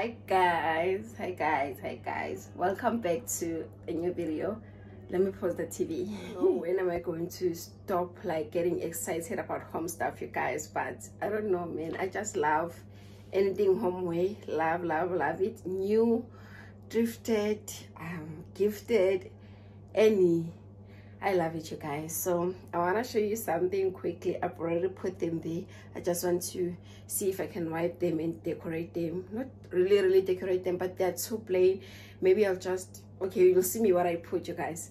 hi guys. Hi guys. Hi guys. Welcome back to a new video. Let me pause the tv when am i going to stop like getting excited about home stuff you guys? But i don't know man. I just love anything home way love love love it. New drifted um gifted any I love it, you guys. So I want to show you something quickly. I've already put them there. I just want to see if I can wipe them and decorate them. Not really, really decorate them, but they're too plain. Maybe I'll just, okay, you'll see me what I put, you guys.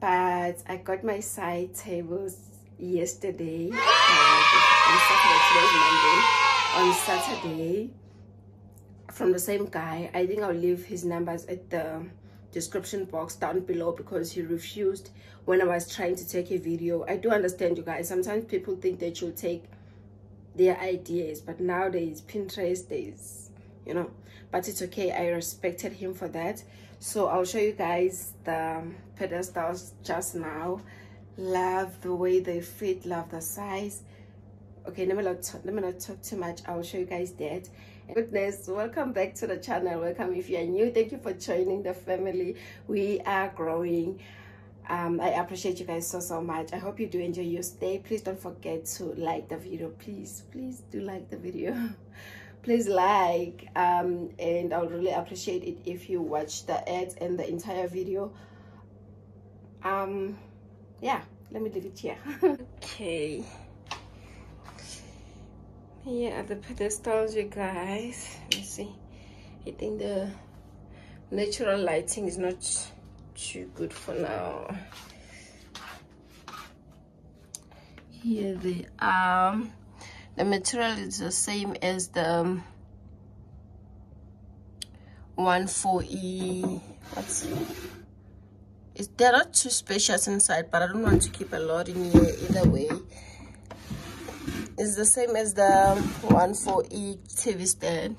But I got my side tables yesterday. Uh, on Saturday, on Saturday from the same guy. I think I'll leave his numbers at the description box down below because he refused when I was trying to take a video. I do understand you guys. Sometimes people think that you'll take their ideas, but nowadays Pinterest, there's, you know, but it's okay. I respected him for that. So I'll show you guys the pedestals just now. Love the way they fit, love the size. Okay, let me not, let me not talk too much. I'll show you guys that goodness welcome back to the channel. Welcome if you are new. Thank you for joining the family. We are growing. Um, i appreciate you guys so so much. I hope you do enjoy your stay. Please don't forget to like the video. Please please do like the video. Please like. Um, and i would really appreciate it if you watch the ads and the entire video. Um yeah let me leave it here. Okay here are the pedestals you guys. Let's see. I think the natural lighting is not too good for now. Here they are. The material is the same as the um, one 4e see. is they're not too spacious inside but i don't want to keep a lot in here either way it's the same as the one for each tv stand.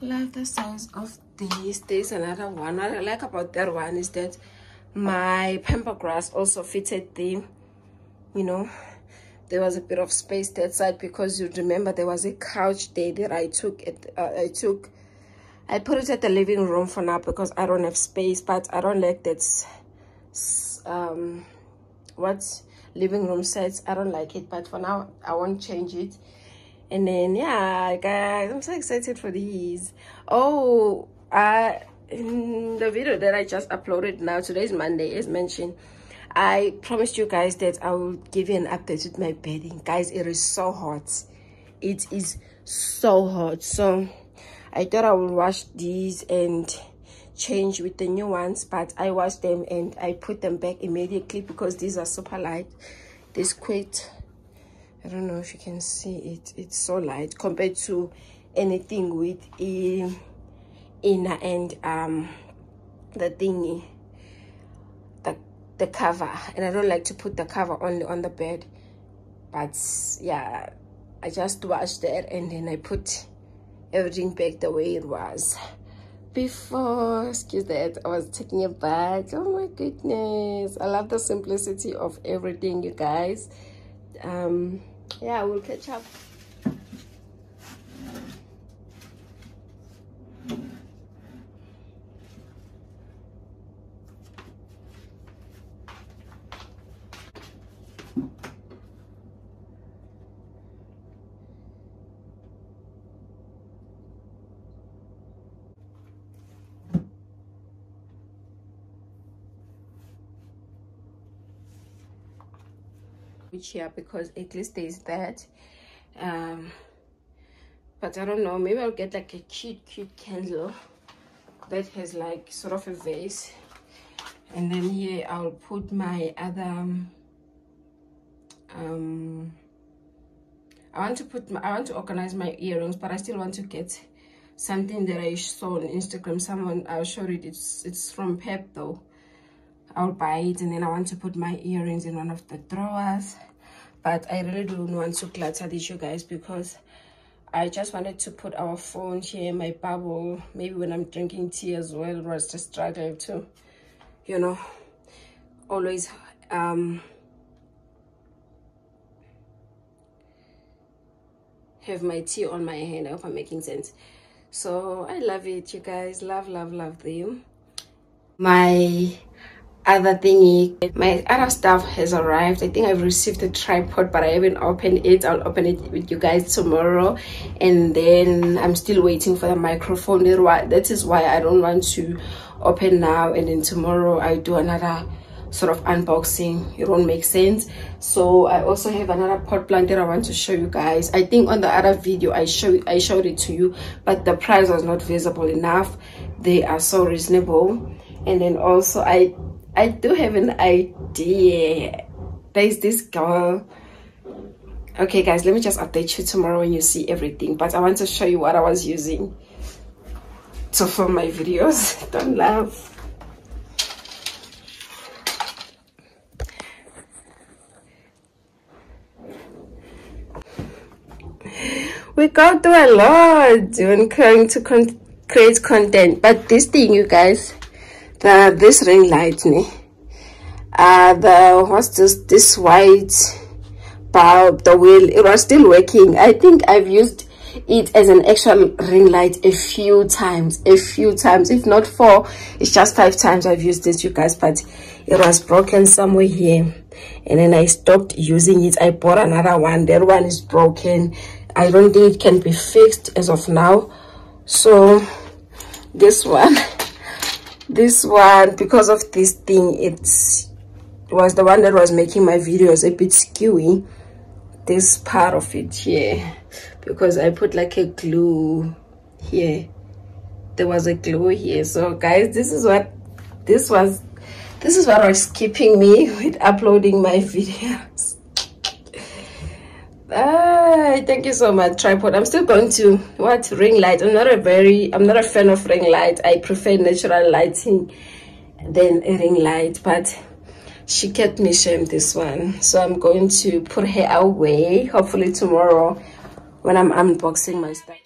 Love the size of this there's another one. What i like about that one is that my pamper grass also fitted the you know there was a bit of space that side because you remember there was a couch there that i took it uh, i took i put it at the living room for now because i don't have space but i don't like that um what living room sets i don't like it but for now i won't change it. And then yeah guys i'm so excited for these. Oh uh in the video that i just uploaded now today's monday as mentioned i promised you guys that i will give you an update with my bedding. Guys it is so hot. It is so hot. So i thought i would wash these and change with the new ones but i washed them and i put them back immediately because these are super light. This quit i don't know if you can see it. It's so light compared to anything with a inner and um the thingy the the cover. And i don't like to put the cover only on the bed but yeah i just washed that and then i put everything back the way it was before. Excuse that. I was taking a bath. Oh my goodness. I love the simplicity of everything you guys. Um yeah we'll catch up which here because at least there's that. Um but i don't know maybe i'll get like a cute cute candle that has like sort of a vase. And then here i'll put my other um, um i want to put my, i want to organize my earrings but i still want to get something that i saw on instagram. Someone i'll show it. It's it's from pep though. I'll buy it and then I want to put my earrings in one of the drawers but I really don't want to clutter this you guys because I just wanted to put our phone here my bubble maybe when I'm drinking tea as well was just struggling to you know always um have my tea on my hand. I hope I'm making sense. So i love it you guys. Love love love them. My other thingy. My other stuff has arrived. I think i've received the tripod but i haven't opened it. I'll open it with you guys tomorrow. And then i'm still waiting for the microphone. That is why i don't want to open now. And then tomorrow i do another sort of unboxing. It won't make sense. So i also have another pot plant that i want to show you guys. I think on the other video i showed i showed it to you but the price was not visible enough. They are so reasonable. And then also i i do have an idea. There's this girl. Okay guys let me just update you tomorrow when you see everything but i want to show you what i was using to film my videos. Don't laugh. We go through a lot when trying to con create content but this thing you guys the this ring light me. Uh the what's this this white bulb the wheel it was still working. I think i've used it as an actual ring light a few times a few times. If not four it's just five times i've used this you guys but it was broken somewhere here. And then i stopped using it. I bought another one. That one is broken. I don't think it can be fixed as of now. So this one, this one, because of this thing, it's it was the one that was making my videos a bit skewy. This part of it here, because I put like a glue here. There was a glue here. So guys, this is what this was. This is what was keeping me with uploading my videos. Ah, thank you so much, tripod. I'm still going to what ring light. I'm not a very, I'm not a fan of ring light. I prefer natural lighting than a ring light, but she kept me shame this one. So I'm going to put her away. Hopefully tomorrow when I'm unboxing my stuff.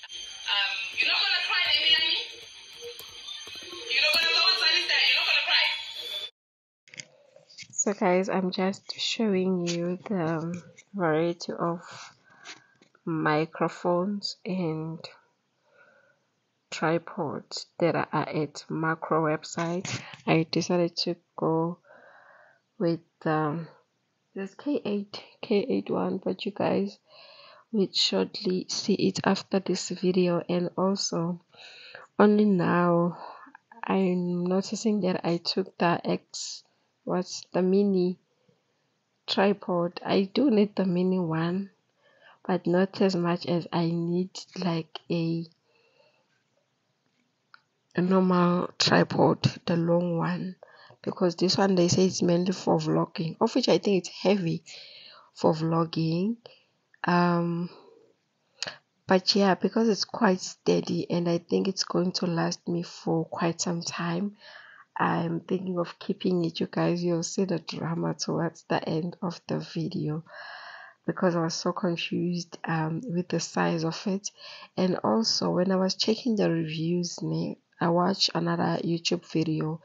guys i'm just showing you the variety of microphones and tripods that are at Makro website. I decided to go with um, this k8 k8 one but you guys will shortly see it after this video and also only now i'm noticing that i took the x what's the mini tripod. I do need the mini one but not as much as i need like a a normal tripod the long one because this one they say it's mainly for vlogging of which i think it's heavy for vlogging um but yeah because it's quite steady and i think it's going to last me for quite some time I'm thinking of keeping it you guys. You'll see the drama towards the end of the video because I was so confused um, with the size of it. And also when I was checking the reviews me I watched another YouTube video.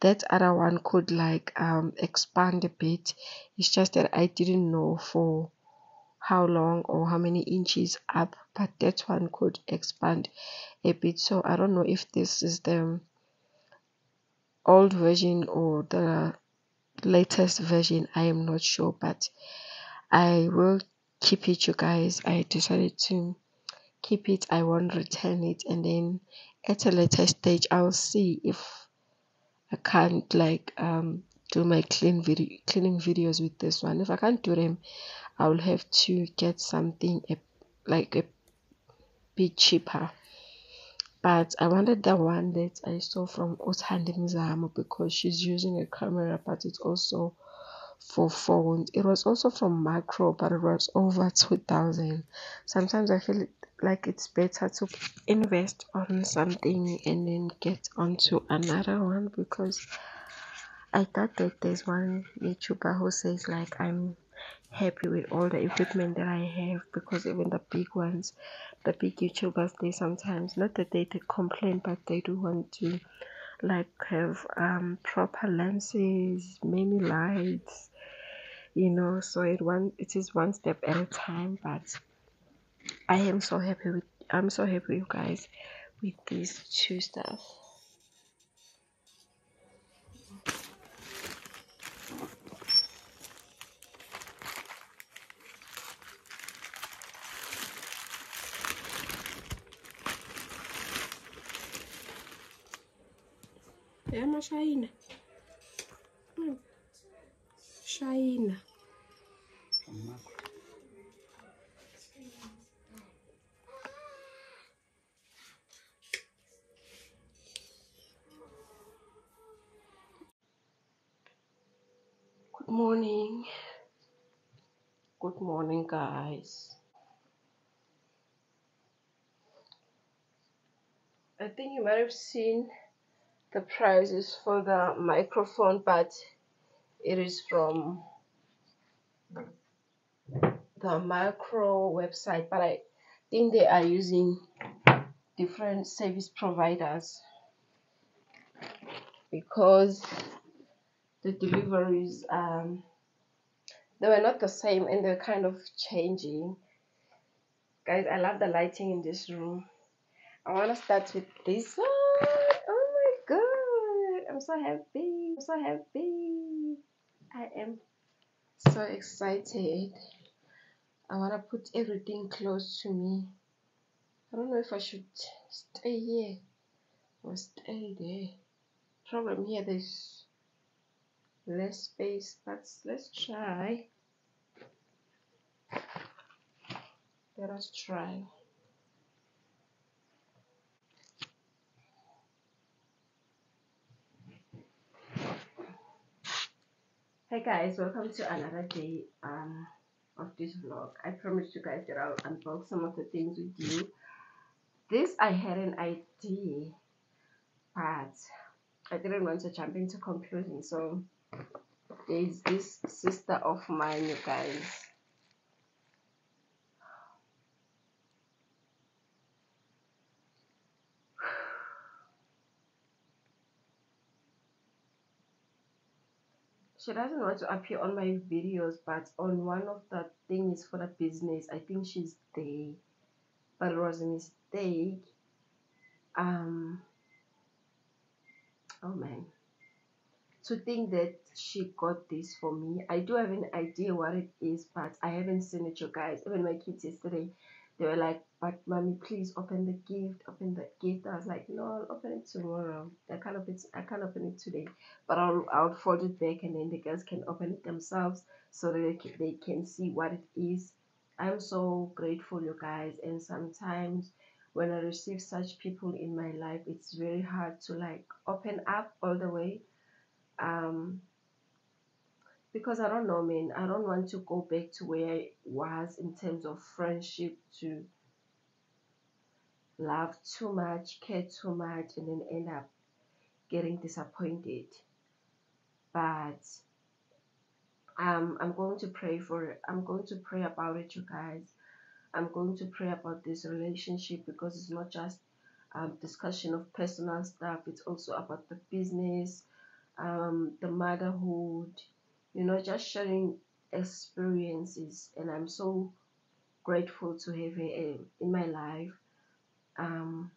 That other one could like um, expand a bit. It's just that I didn't know for how long or how many inches up but that one could expand a bit. So I don't know if this is the old version or the latest version i am not sure but i will keep it you guys. I decided to keep it. I won't return it and then at a later stage i'll see if i can't like um do my clean video cleaning videos with this one. If i can't do them i'll have to get something like a bit cheaper. But I wanted the one that I saw from Uthandi Mzamo because she's using a camera but it's also for phones it was also from Makro but it was over 2000 sometimes I feel like it's better to invest on something and then get onto another one because I thought that there's one YouTuber who says like I'm happy with all the equipment that I have because even the big ones, the big YouTubers, they sometimes not that they, they complain, but they do want to like have um proper lenses, many lights, you know. So it one it is one step at a time, but I am so happy with I'm so happy you guys with these two stuff. Llama Shaina. Shaina. Good morning. Good morning, guys. I think you might have seen the price is for the microphone but it is from the Makro website but i think they are using different service providers because the deliveries um they were not the same and they're kind of changing. Guys i love the lighting in this room. I want to start with this one I'm so happy. I'm so happy. I am so excited. I want to put everything close to me. I don't know if I should stay here or stay there. Problem here, there's less space, but let's try. Let us try. Hey guys, welcome to another day um, of this vlog. I promised you guys that I'll unbox some of the things with you. This I had an idea, but I didn't want to jump into conclusion. So there's this sister of mine, you guys. She doesn't want to appear on my videos but on one of the things for the business i think she's there. But it was a mistake. Um oh man. To think that she got this for me. I do have an idea what it is but i haven't seen it you guys. Even my kids yesterday they were like, but mommy, please open the gift, open the gift. I was like, no, I'll open it tomorrow. I can't open it, I can't open it today, but I'll, I'll fold it back and then the girls can open it themselves so that they can, they can see what it is. I'm so grateful, you guys. And sometimes when I receive such people in my life, it's very hard to like open up all the way. Um, because I don't know, man. I don't want to go back to where I was in terms of friendship to love too much, care too much, and then end up getting disappointed. But um, I'm going to pray for it. I'm going to pray about it, you guys. I'm going to pray about this relationship because it's not just um, discussion of personal stuff. It's also about the business, um, the motherhood, you know, just sharing experiences. And I'm so grateful to have her in my life. Um,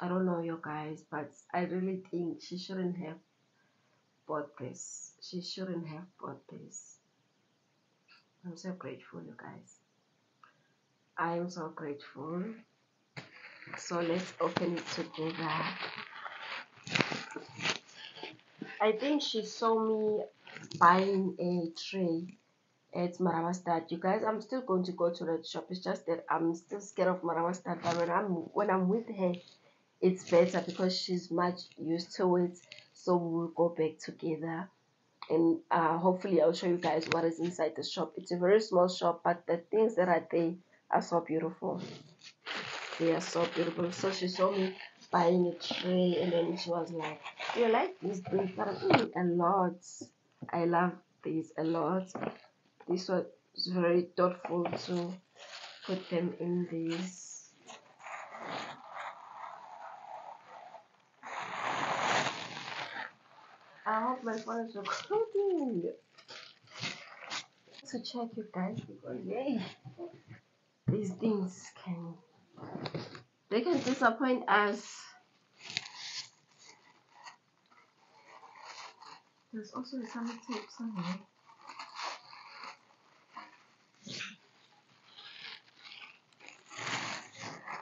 I don't know you guys, but I really think she shouldn't have bought this. She shouldn't have bought this. I'm so grateful, you guys. I am so grateful. So let's open it together. I think she saw me buying a tray at Marabastad. You guys, I'm still going to go to that shop. It's just that I'm still scared of Marabastad. But when I'm when I'm with her, it's better because she's much used to it. So we'll go back together and uh, hopefully I'll show you guys what is inside the shop. It's a very small shop, but the things that are there are so beautiful. They are so beautiful. So she saw me buying a tray, and then she was like, "Do you like these things?" But mm, a lot. I love these a lot. This was very thoughtful to put them in these. I hope my phone is recording. To check you guys because yay, these things can they can disappoint us. There's also a some tape somewhere.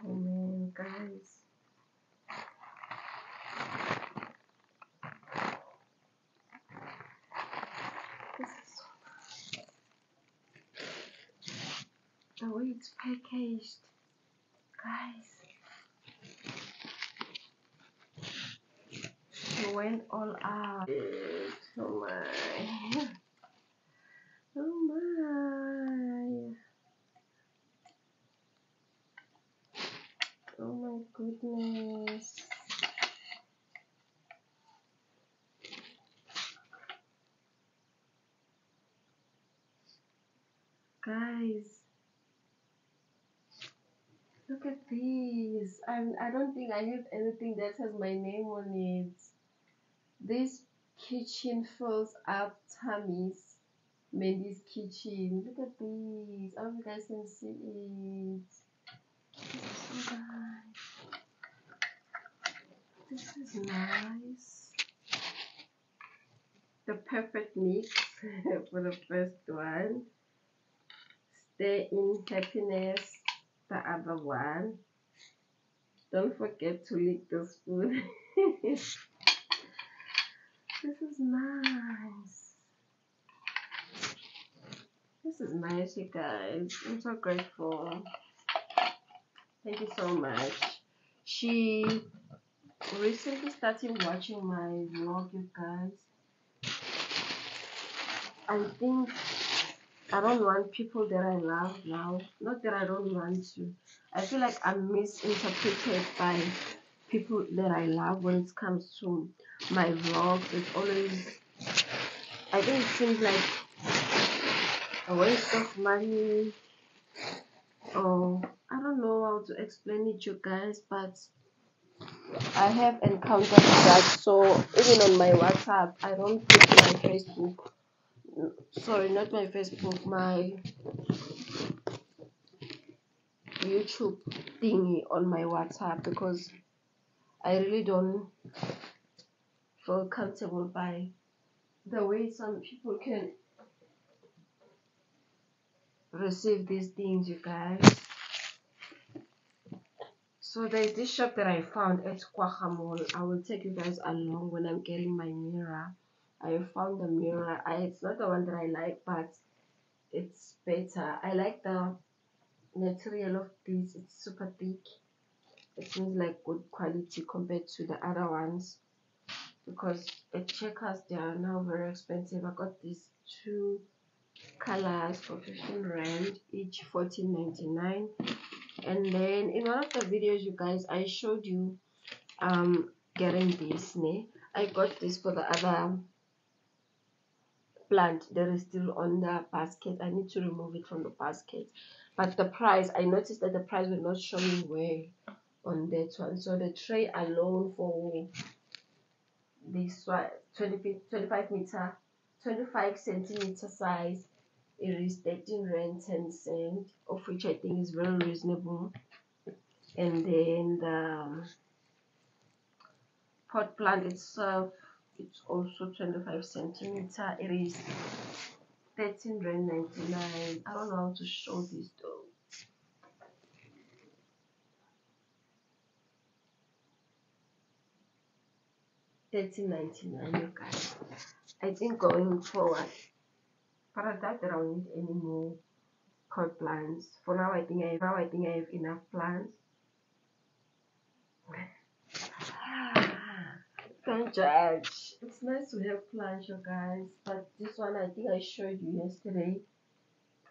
Oh man, guys. This is the way it's packaged guys it went all out oh my oh my goodness guys Look at these. I'm, I don't think I have anything that has my name on it. This kitchen fills up tummies. Mandy's kitchen. Look at these. Oh, you guys can see it. Oh this is nice. The perfect mix for the first one. Stay in happiness the other one. Don't forget to lick the spoon. this is nice. This is nice, you guys. I'm so grateful. Thank you so much. She recently started watching my vlog, you guys. I think I don't want people that I love now. Not that I don't want to. I feel like I'm misinterpreted by people that I love when it comes to my vlogs. It's always, I think it seems like a waste of money. Or I don't know how to explain it, to you guys, but I have encountered that. So even on my WhatsApp, I don't put my Facebook sorry not my facebook my youtube thingy on my whatsapp because i really don't feel comfortable by the way some people can receive these things you guys so there's this shop that i found at Mall. i will take you guys along when i'm getting my mirror I found the mirror. I, it's not the one that I like, but it's better. I like the material of this. It's super thick. It seems like good quality compared to the other ones. Because at Checkers they are now very expensive. I got these two colors for 15 rand each 14.99 and then in one of the videos you guys i showed you um getting this ne? i got this for the other plant that is still on the basket. I need to remove it from the basket. But the price i noticed that the price was not showing well on that one. So the tray alone for this one 20, 25 meter 25 centimeter size it is 13 rand 10 cent of which i think is very reasonable. And then the pot plant itself it's also 25 centimeter. It is 13 rand 99 i don't know how to show this though 13.99 you guys i think going forward but i that i'll need any more cord plants. For now i think i have now i think i have enough plants. Don't judge. It's nice to have plants you guys but this one i think i showed you yesterday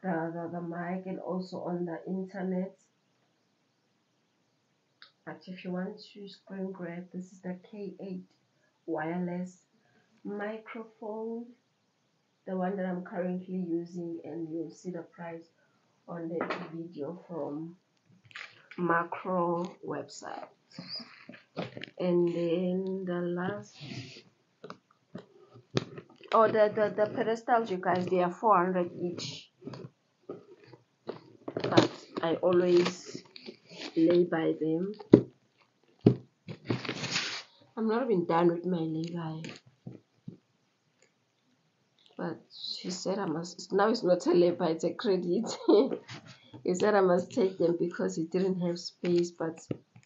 the, the, the mic and also on the internet. But if you want to screen grab this is the k8 wireless microphone the one that i'm currently using and you'll see the price on the video from Makro website. And then the last oh the the, the pedestals you guys they are 400 each. But i always lay by them i'm not even done with my by but she said i must now it's not a lay it's a credit he said i must take them because he didn't have space but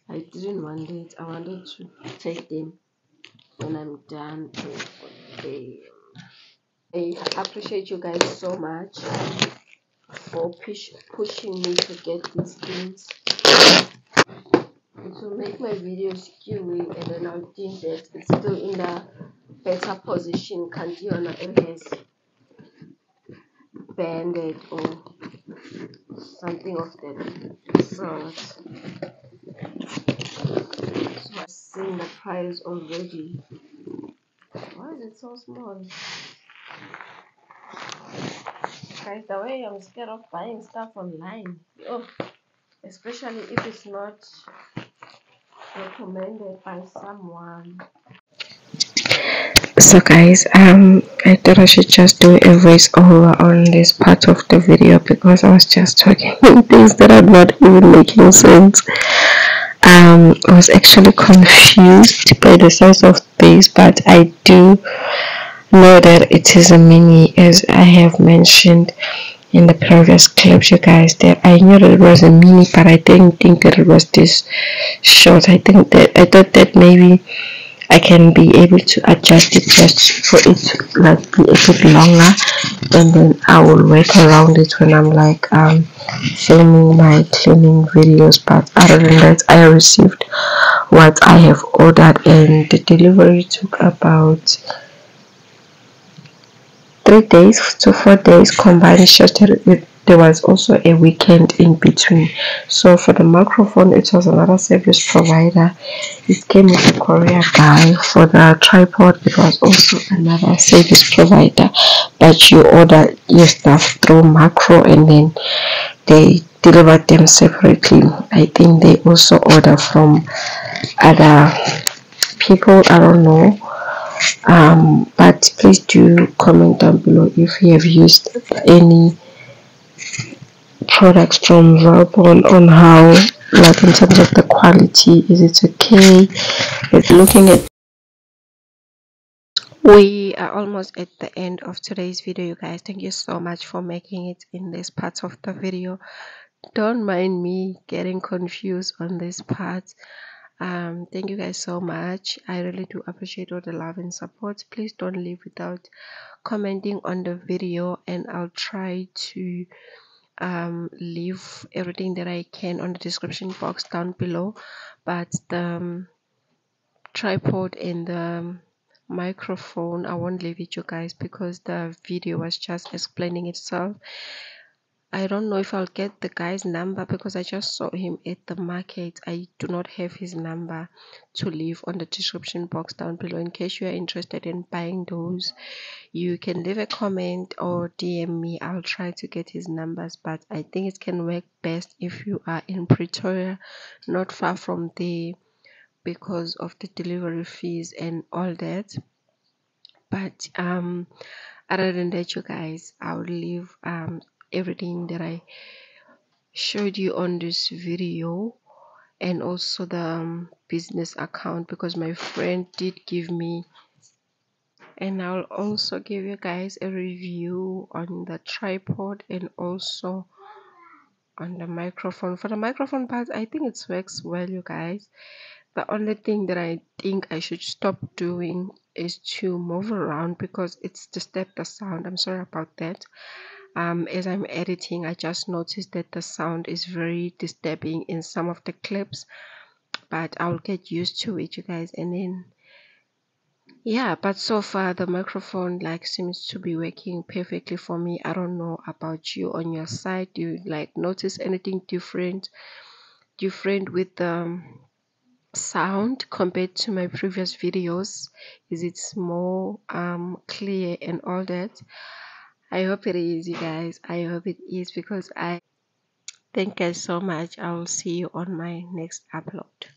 I didn't want it. I wanted to take them when I'm done. I appreciate you guys so much for push, pushing me to get these things. It will make my videos skewy and then I'll think that it's still in the better position. Candiona it has banded or something of that sort So I've seen the price already. Why is it so small? Guys, the way I'm scared of buying stuff online. Oh, especially if it's not recommended by someone. So guys, um, I thought I should just do a voice over on this part of the video because I was just talking things that are not even making sense um, I was actually confused by the size of this but I do know that it is a mini as I have mentioned in the previous clips you guys. That I knew that it was a mini but I didn't think that it was this short. I think that I thought that maybe I can be able to adjust it just for it to like be a bit longer. And then I will work around it when I'm like um, filming my cleaning videos. But other than that I received what I have ordered and the delivery took about three days to four days combined shuttle there was also a weekend in between. So for the microphone it was another service provider. It came with a courier guy. For the tripod it was also another service provider. But you order your stuff through Makro and then they deliver them separately. I think they also order from other people. I don't know um, but please do comment down below if you have used any products from Verbon on how like in terms of the quality is it okay? It's looking at we are almost at the end of today's video you guys. Thank you so much for making it in this part of the video. Don't mind me getting confused on this part um thank you guys so much. I really do appreciate all the love and support. Please don't leave without commenting on the video and i'll try to um, leave everything that I can on the description box down below. But the um, tripod and the um, microphone I won't leave it you guys because the video was just explaining itself I don't know if I'll get the guy's number because I just saw him at the market. I do not have his number to leave on the description box down below. In case you are interested in buying those, you can leave a comment or DM me. I'll try to get his numbers, but I think it can work best if you are in Pretoria, not far from there because of the delivery fees and all that. But um other than that you guys i'll leave um everything that I showed you on this video and also the um, business account because my friend did give me and I'll also give you guys a review on the tripod and also on the microphone for the microphone part I think it works well you guys the only thing that I think I should stop doing is to move around because it's disturbed the sound. I'm sorry about that. Um, as I'm editing, I just noticed that the sound is very disturbing in some of the clips, but I'll get used to it, you guys, and then yeah but so far the microphone like seems to be working perfectly for me. I don't know about you on your side. Do you like notice anything different different with the sound compared to my previous videos? Is it more um clear and all that i hope it is you guys. I hope it is because i thank you so much. I will see you on my next upload